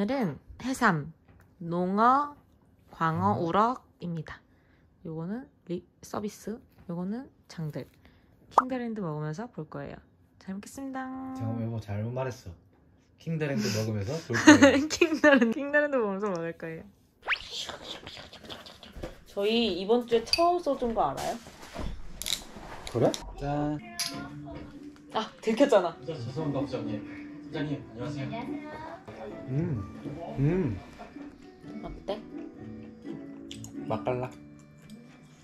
오늘은 해삼, 농어, 광어, 우럭입니다. 요거는 리, 서비스, 요거는 장들. 킹더랜드 먹으면서 볼 거예요. 잘 먹겠습니다. 잠깐만 여보 잘못 말했어 킹더랜드 먹으면서 볼 거예요 킹더랜드, 킹더랜드 먹으면서 먹을 거예요. 저희 이번 주에 처음 써준 거 알아요? 그래? 짠 아, 들켰잖아. 죄송합니다 부장님 부장님 안녕하세요 음, 음 어때? 맛깔나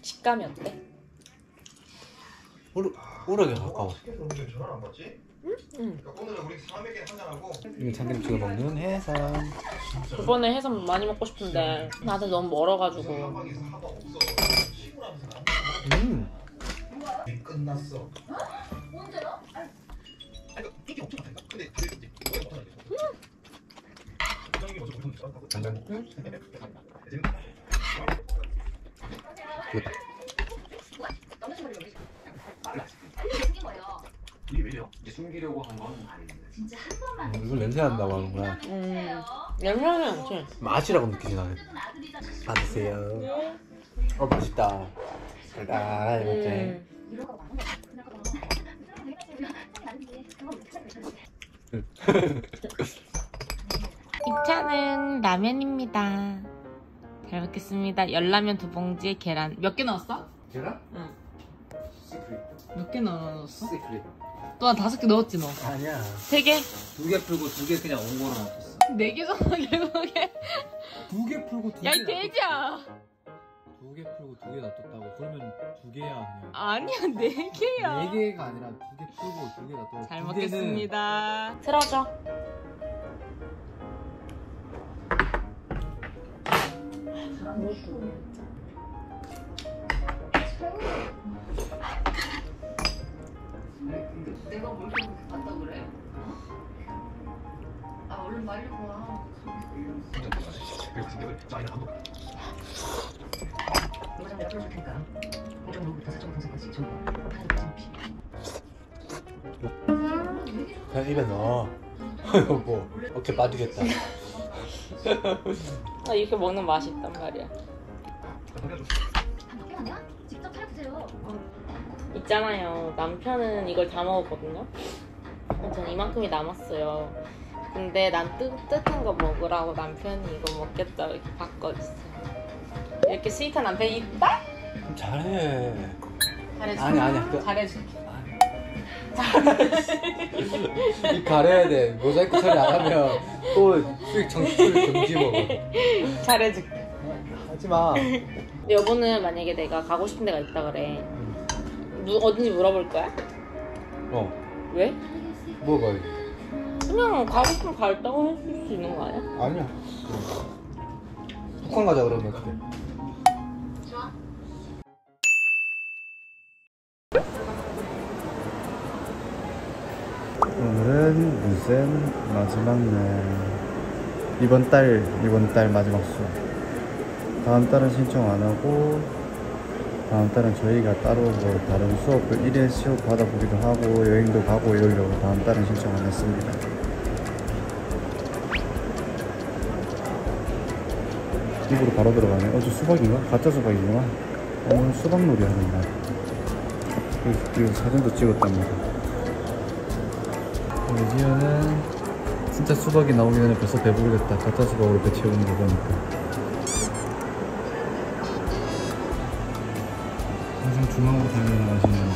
식감이 어때? 우르, 우럭에 가까워? 응. 오늘은 우리 사람에게 한잔하고 이거 참기름치고 먹는 해삼 이번에 해삼 많이 먹고 싶은데 나한테 너무 멀어가지고 음 끝났어 됐다 이게 왜요? 이제 숨기려고 한건 아닌데. 음, 이걸 냄새 난다고 하는구나 음, 냄새는. 맛이라고 느끼지 나는. 받으세요. 어 맛있다. 달달하게. 먹지 음, 입차는 라면입니다. 잘 먹겠습니다. 열라면 두 봉지에 계란. 몇 개 넣었어? 계란? 응. 시크릿 몇 개 넣었어? 시크릿 또한 다섯 개 넣었지 너. 아니야 세 개? 두 개 풀고 두 개 그냥 온 거로 놨었어 네 개잖아 결국에. 두 개 풀고 두 개 야이 돼지야. 두 개 풀고 두 개 놔뒀다고 그러면 두 개야 그냥 아니야 네 개야. 네 개가 아니라 두 개 풀고 두 개 놔뒀다고 잘두 먹겠습니다. 틀어줘. 내가 뭘 그렇게 봤다 그래? 아 얼른 말리고 와. 이거 내가 풀어줄 테니까. 공정로부터 사정 분석까지 전부 파는 거지. 그냥 입에 넣어 뭐 어깨 빠지겠다 아 이렇게 먹는 맛이 있단 말이야. 직접 차려주세요. 있잖아요. 남편은 이걸 다 먹었거든요. 전 이만큼이 남았어요. 근데 난 뜨, 뜨뜻한 거 먹으라고 남편이 이거 먹겠다고 이렇게 바꿔줬어요. 이렇게 스윗한 남편이 있다? 잘해 잘해줄게. 아니, 아니야. 그- 잘해줄게. 입 가려야 돼 모자이크 처리 안 하면 또 수익 정수를 금지 먹어 잘해줄게. 하지 마 여보는 만약에 내가 가고 싶은 데가 있다 그래. 누, 어딘지 물어볼 거야? 어 왜? 먹어봐 그냥 가고 싶으면 갔다고 해줄 수 있는 거 아니야? 아니야 북한 가자 그러면 그때 오늘은 무슨 마지막 날. 이번 달 이번 달 마지막 수업 다음 달은 신청 안 하고 다음 달은 저희가 따로 뭐 다른 수업을 1일 수업 받아보기도 하고 여행도 가고 이러려고 다음 달은 신청 안 했습니다. 입으로 바로 들어가네. 어제 수박인가? 가짜 수박이구나 오늘 수박놀이 하는 날. 이- 이거 사진도 찍었답니다 드디어는 진짜 수박이 나오기 전에 벌써 배부르겠다. 가짜 수박으로 배 채우는 거 보니까. 항상 중앙으로 달려나가시는 저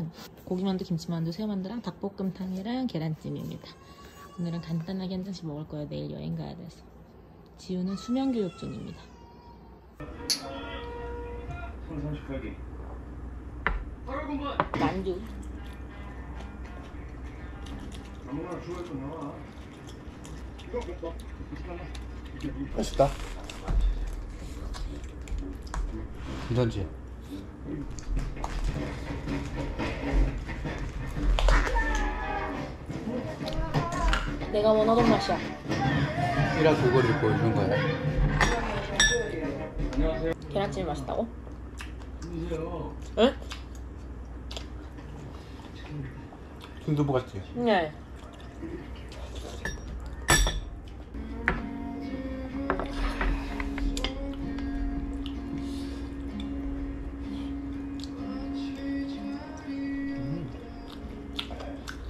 오늘은 고기만두, 김치만두, 새우만두랑 닭볶음탕이랑 계란찜입니다. 오늘은 간단하게 한 잔씩 먹을 거예요. 내일 여행 가야 돼서. 지우는 수면 교육 중입니다. 38개. 만두. 아무거나 주워 나와. 맛있다. 괜찮지? 내가 원하던 맛이야. 이라 그거를 보여주는 거야. 계란찜이 맛있다고? 응? 순두부 같지? 네.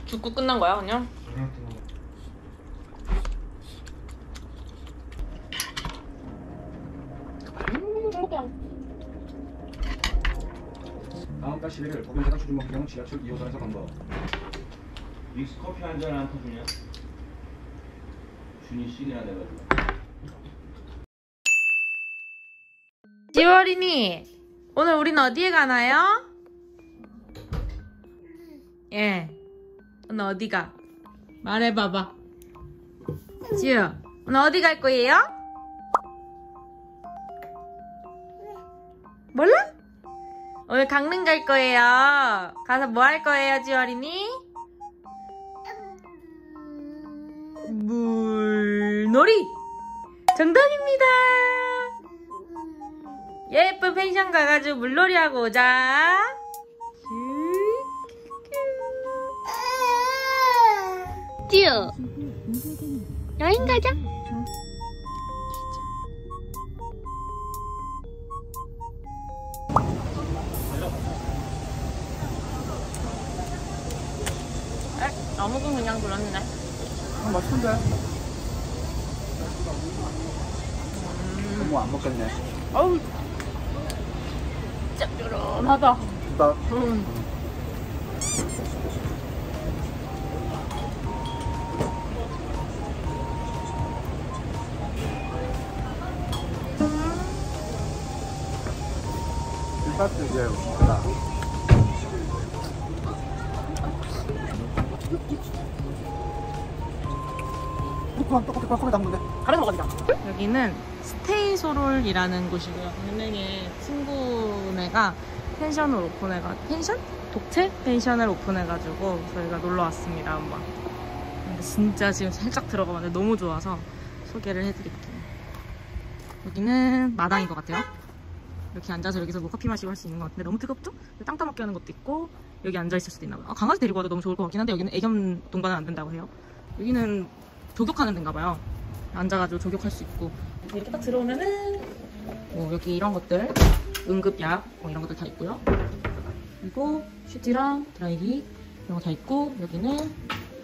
죽고 끝난 거야 그냥? 다음 달 11일 법인대가 주주목경 지하철 2호선에서 간다. 믹스 커피 한 잔 안 타주냐? 준이 씩이나 돼가지고. 지월이니 오늘 우린 어디에 가나요? 예 오늘 어디가? 말해봐봐 지우 오늘 어디 갈 거예요? 몰라? 오늘 강릉 갈 거예요 가서 뭐 할 거예요 지월이니? 물놀이 정답입니다 예쁜 펜션 가가지고 물놀이 하고 오자. 쭈. 여행 가자. 에? 아무튼 그냥 그렇네. 아, 맛있는데? 너무 안 먹겠네. 어우. 짭조름하다. 나 음. 일단 이제 먹다. 똑같 똑같 똑같이 담는데. 거 가자. 여기는 스테이소롤이라는 곳이고요. 은행에 친구네가 펜션을 오픈해가 펜션? 독채 펜션을 오픈해가지고 저희가 놀러 왔습니다 한번. 근데 진짜 지금 살짝 들어가봤는데 너무 좋아서 소개를 해드릴게요. 여기는 마당인 것 같아요. 이렇게 앉아서 여기서 뭐 커피 마시고 할 수 있는 것 같은데 너무 뜨겁죠? 땅 따먹게 하는 것도 있고 여기 앉아 있을 수도 있나 봐요. 아, 강아지 데리고 와도 너무 좋을 것 같긴 한데 여기는 애견 동반은 안 된다고 해요. 여기는 조격하는 데인가 봐요. 앉아가지고 조격할 수 있고 이렇게 딱 들어오면은 뭐 여기 이런 것들 응급약 뭐 이런 것들 다 있고요. 그리고 슈티랑 드라이기 이런 거 다 있고 여기는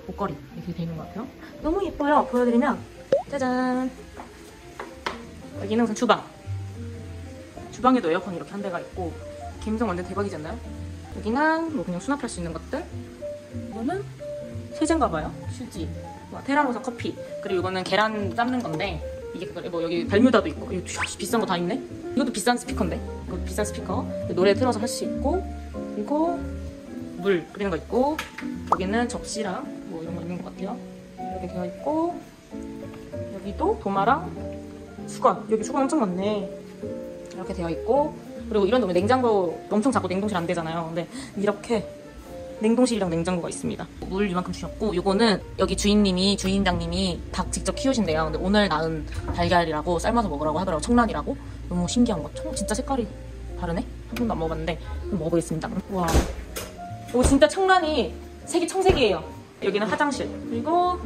옷걸이 이렇게 돼 있는 것 같아요. 너무 예뻐요. 보여드리면 짜잔 여기는 우선 주방 주방에도 에어컨 이렇게 한 대가 있고 김성 완전 대박이지 않나요? 여기는 뭐 그냥 수납할 수 있는 것들 이거는 세제인가 봐요. 휴지 뭐 테라로사 커피. 그리고 이거는 계란 삶는 건데 이게 그거 뭐 여기 발뮤다도 있고. 이거 비싼 거 다 있네? 이것도 비싼 스피커인데? 이거 비싼 스피커. 노래 틀어서 할 수 있고 그리고 물 끓이는 거 있고 여기는 접시랑 뭐 이런 거 있는 것 같아요. 이렇게 되어 있고 여기도 도마랑 수건. 여기 수건 엄청 많네. 이렇게 되어 있고 그리고 이런 데 냉장고 엄청 작고 냉동실 안 되잖아요. 근데 이렇게 냉동실이랑 냉장고가 있습니다. 물 이만큼 주셨고 이거는 여기 주인님이 주인장님이 닭 직접 키우신대요. 근데 오늘 낳은 달걀이라고 삶아서 먹으라고 하더라고 청란이라고 너무 신기한 거. 청 진짜 색깔이 다르네. 한 번도 안 먹어봤는데 먹어보겠습니다. 와, 이거 진짜 청란이 색이 청색이에요. 여기는 화장실 그리고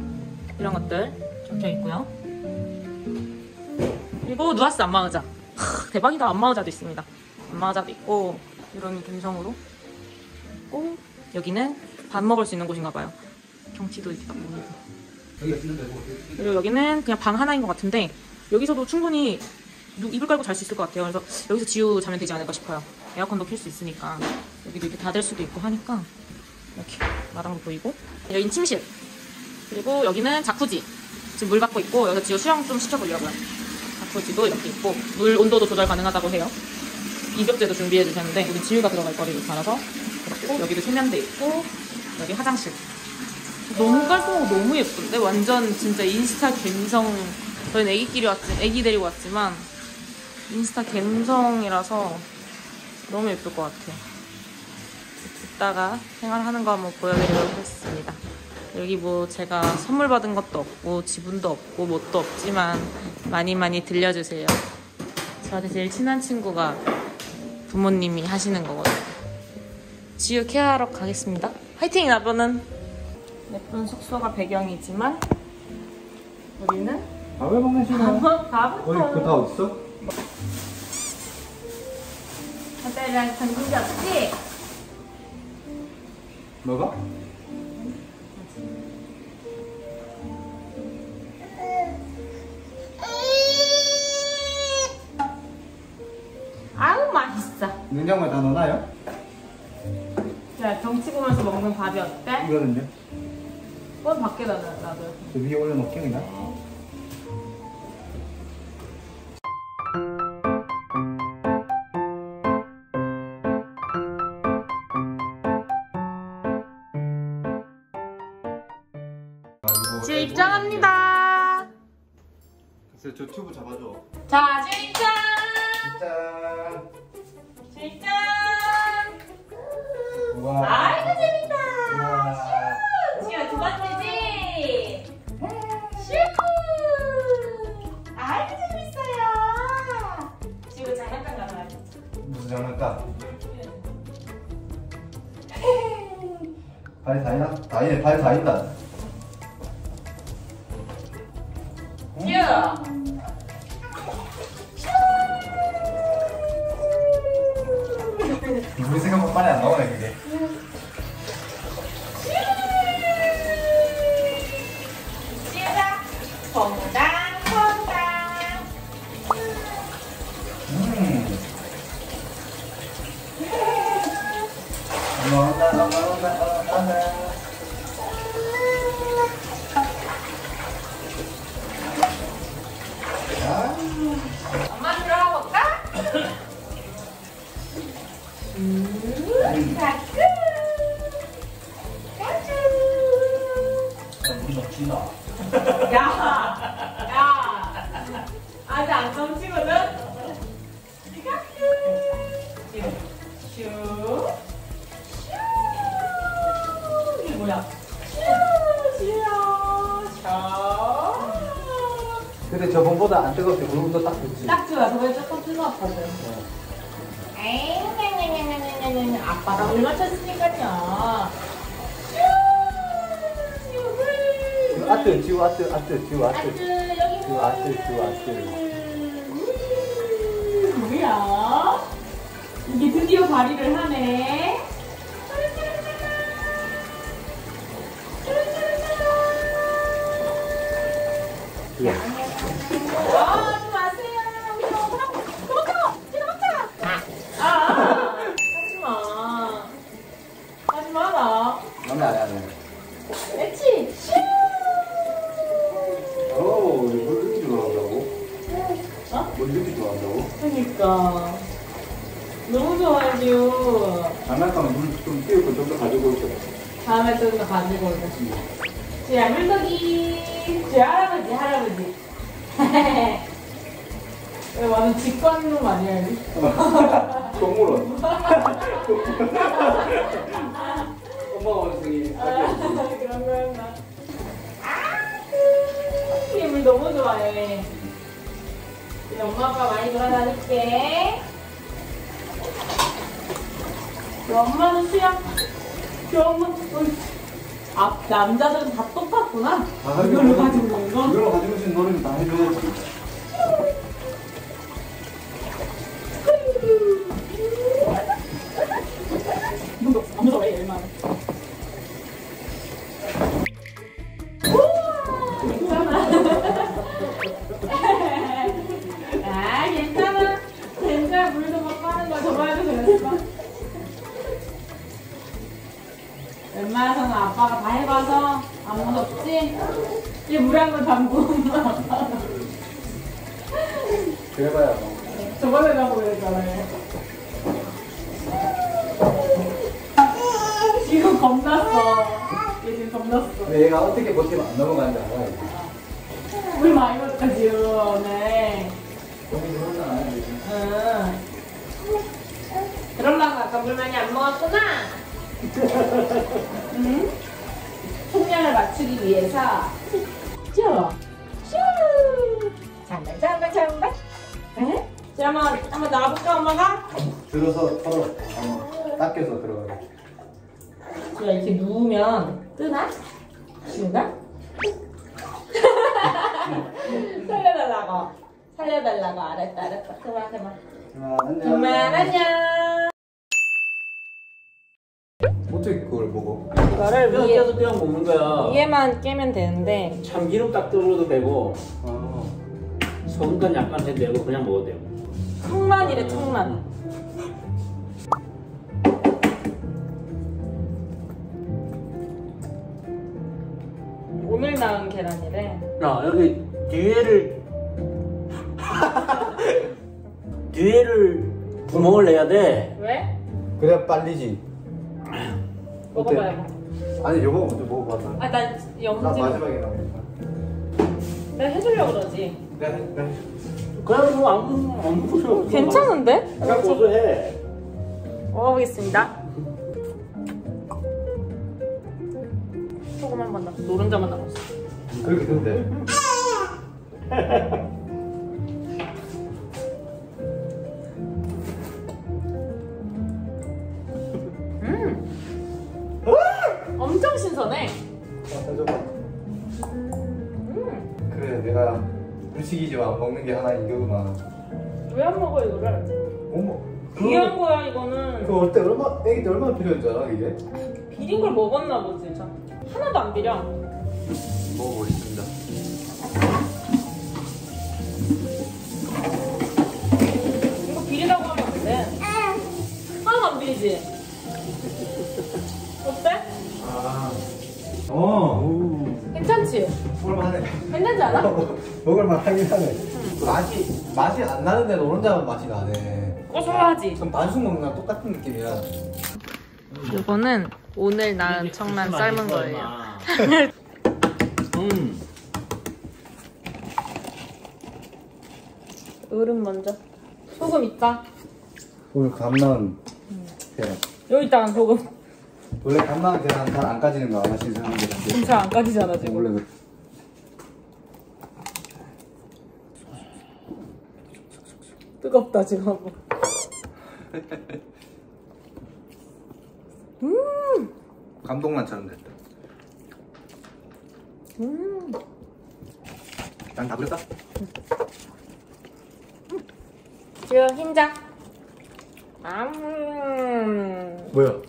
이런 것들 적혀 있고요. 그리고 누아스 안마의자. 하, 대박이다 안마의자도 있습니다. 안마의자도 있고 이런 감성으로 있고 여기는 밥 먹을 수 있는 곳인가 봐요. 경치도 이렇게 딱 보이고. 그리고 여기는 그냥 방 하나인 것 같은데 여기서도 충분히 누- 이불 깔고 잘 수 있을 것 같아요. 그래서 여기서 지우 자면 되지 않을까 싶어요. 에어컨도 킬수 있으니까 여기도 이렇게 닫을 수도 있고 하니까 이렇게 마당도 보이고 여기는 침실 그리고 여기는 자쿠지 지금 물 받고 있고 여기서 지우 수영 좀 시켜보려고요. 자쿠지도 이렇게 있고 물 온도도 조절 가능하다고 해요. 입욕제도 준비해 주셨는데 여기 지우가 들어갈 거리로 달아서 그렇고 여기도 세면대 있고 여기 화장실. 너무 깔끔하고 너무 예쁜데? 완전 진짜 인스타 갬성. 저희는 애기끼리 왔지 애기 데리고 왔지만 인스타 갬성이라서 너무 예쁠 것 같아요. 이따가 생활하는 거 한번 보여드리도록 하겠습니다. 여기 뭐 제가 선물 받은 것도 없고 지분도 없고 뭣도 없지만 많이 많이 들려주세요. 저한테 제일 친한 친구가 부모님이 하시는 거거든요 지우 케어하러 가겠습니다 화이팅 나보는 예쁜 숙소가 배경이지만 우리는 밥을 먹는 시간. 밥부터 어디 그다 어딨어? 호텔이랑 전국이 없지? 뭐가? 아우 맛있어 냉장고에 다 넣어놔요? 야 경치 보면서 먹는 밥이 어때? 이거는요? 그건 밖에다 놔- 놔둬요 저 위에 올려놓게 그냥. 지우 입장합니다 글쎄 저 튜브 잡아줘. 다이나? 다이네 발이 다인다. 아트 지우 아트 아트 지우 아트. 지우 아트 지우 아트. 음, 뭐야? 이게 드디어 발휘를 하네. 그니까. 너무 좋아요. 장난감은 물좀 띄우고 좀 더 가지고 올 거야. 다음에 또 이거 가지고 오자. 제 할머니, 제 할아버지, 할아버지. 완전 직관놈 아니야, 이거? 동물원. 엄마 원숭이. 아, 그런 거였나. 아, 이물 너무 좋아해. 우리 엄마 아빠 많이 돌아다닐게. 엄마는 수영. 우리 아, 남자들은 다 똑같구나. 이걸로 가지고 노는 거? 이걸로 가지고 있는 노래는 다 해줘야지. 물 많이 안 먹었구나 응? 속량을 맞추기 위해서 쭈! 쭈! 장발 장발 장발 응? 자 한번 한번 나와볼까 엄마가? 들어서 털어. 어, 닦여서 들어가게. 제가 이렇게 누우면 뜨나? 지우가? 살려달라고 살려달라고 알았다 알았다 그만 그만 그만 안녕. 그만 안녕 어떻게 그걸 먹어? 이거를 그냥 계속 그냥 먹는 거야. 위에만 깨면 되는데 참기름 딱 떨어도 되고 어. 소금간 약간 해도 되고 그냥 먹어도 되고. 턱만이래 턱만 오늘 낳은 계란이래 야 여기 뒤에를 뒤에를 구멍을 내야 돼. 왜? 그래야 빨리지. 먹어봐요 먹어. 아니 요거 먼저 먹어봐. 나, 아난 나 영지 마지막에 나오니까. 내가 해주려고 그러지 내가 해- 내가 해. 그냥 뭐 아무 아무 소리 없어. 괜찮은데? 그냥 고소해. 먹어보겠습니다 소금 한번 넣고 노른자만 남았어 그렇게 된대. 음식이지 만 먹는 게 하나 이거구만. 왜안 먹어 이거를? 어머. 귀한 거야 이거는 그거 올때 얼마 애기 때 얼마나 필요한 줄 알아 이게? 비린 걸 먹었나 보지 참 하나도 안 비려 먹어보겠습니다. 이거 비리다고 하면 안돼 하나도 안 비리지? 어때? 아. 어. 괜찮지? 먹을만하네. 괜찮지 않아? 먹을만 하긴 하네. 맛이 맛이 안 나는데도 혼자만 맛이 나네. 고소하지? 그럼 반숙 먹는 거랑 똑같은 느낌이야. 이거는 오늘 낳은 청란 삶은 거예요 음. 얼음 먼저 소금 있다 오늘 감나은 계란. 여기 있다 소금 원래 감나은 계란 잘 안 까지는 거 신선한 계란. 잘안 까지잖아 지금 원래 그 뜨겁다 지금 됐다. 음. 난다 그랬다. 지금 흰자 음 뭐야?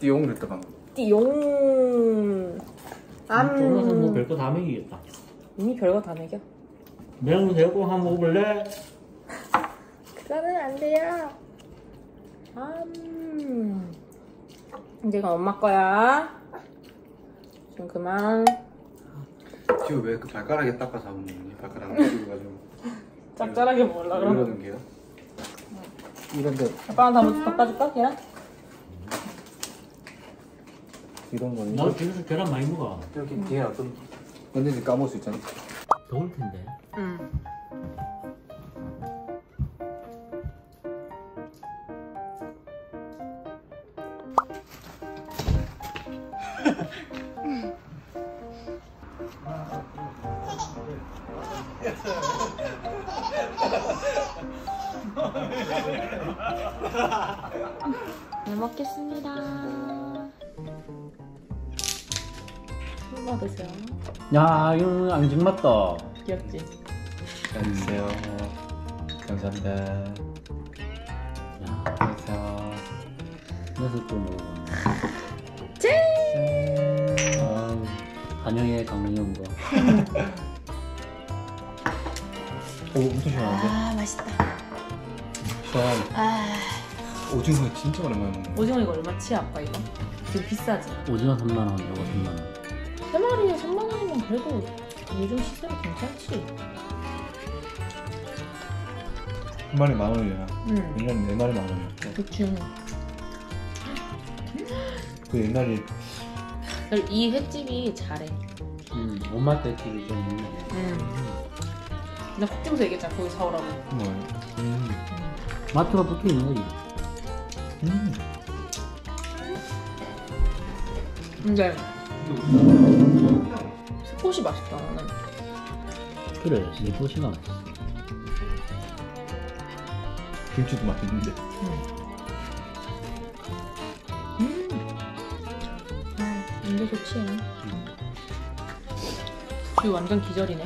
띠용 됐다 방금. 띠용 저녁은 뭐암 별거 다 먹이겠다. 이미 별거 다 먹여 매운 되고 한번 먹어볼래? 그거는 안 돼요 암 이제 이건 엄마 거야 지금 그만 지금 왜그 발가락에 닦아서 안 먹니? 발가락 안 가지고 짭짤하게 먹으려 그러면 이러는 게요? 이런데 아빠랑 다 먼저 닦아줄까 걔랑? 이런 거는 나 집에서 계란 많이 먹어. 이렇게 뒤에 어떤 언제든지 까먹을 수 있잖아. 더울 텐데. 응 잘 먹겠습니다. 술 받으세요. 야 이거 앙증 맞다. 귀엽지? 안녕하세요. 감사합니다. 야 안녕하세요. 그래서 또 먹어. 짠! 아유, 한영의 강릉연거. 오, 엄청 시원한데? 아 맛있다. 시원. 아 오징어 진짜 오랜만에 먹는 거. 오징어 이거 얼마치 아빠 이거? 되게 비싸지? 오징어 3만 원, 이거 3만 원. 세 마리에 3만 원이면 그래도 요즘 시세로 괜찮지. 한 마리 만 원이야. 응. 옛날에 네 마리 만 원이었고. 그치. 그 옛날에 이 횟집이 잘해. 음, 엄마 때 TV 좀 있네. 응. 나 콕집에서 얘기했잖아. 거기 사오라고. 뭐야? 음. 마트가 붙어 있는 거지. 음. 근데 스폿이 맛있다 나는. 그래, 스리포시가 맛있어. 김치도 맛있는데. 음. 아, 이게 좋지. 이 완전 기절이네.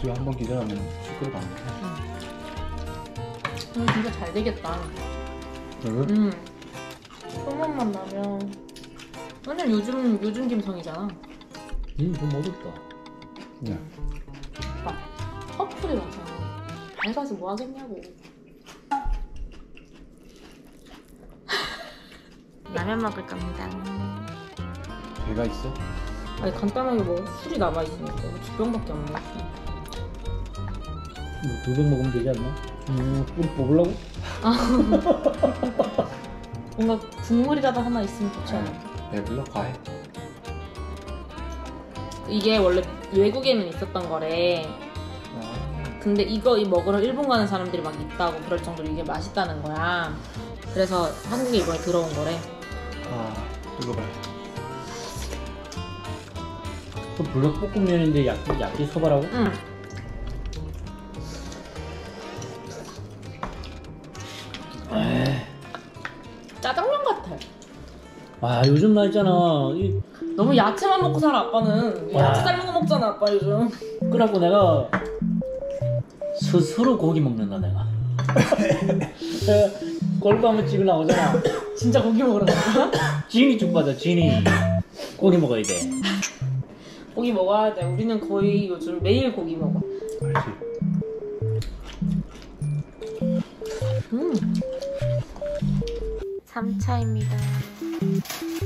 지금 한번 기다리면 시끄러 안 돼. 음, 진짜 잘 되겠다. 그래? 음. 소문만 나면. 완전 요즘 요즘 김성이잖아. 음, 좀 어렵다. 야, 막 커플이 와서 밝아서 뭐 하겠냐고. 라면 먹을 겁니다. 배가 있어? 아니 간단하게 뭐 술이 남아 있으니까 두 병밖에 없네. 뭐두병 먹으면 되지 않나? 음, 뿌리 뽑으려고? 뭔가 국물이라도 하나 있으면 좋지 않아? 배불러 과해. 이게 원래 외국에는 있었던 거래. 아, 근데 이거 이 먹으러 일본 가는 사람들이 막 있다고 그럴 정도로 이게 맛있다는 거야. 그래서 한국에 이번에 들어온 거래. 아 이거 봐. 그 불닭볶음면인데 야끼, 야끼소바라고? 응. 아, 요즘 나 있잖아. 이, 너무 야채만 먹고 살아 아빠는. 와. 야채 삶은 거 먹잖아 아빠 요즘. 그래갖고 내가 스스로 고기 먹는다, 내가. 꼴밤을 찍어 나오잖아. 진짜 고기 먹으러 간다. 진이 쭉 받아, 진이. 고기 먹어야 돼. 고기 먹어야 돼. 우리는 거의 요즘 매일 고기 먹어. 알지. 음. 3차입니다. Thank you.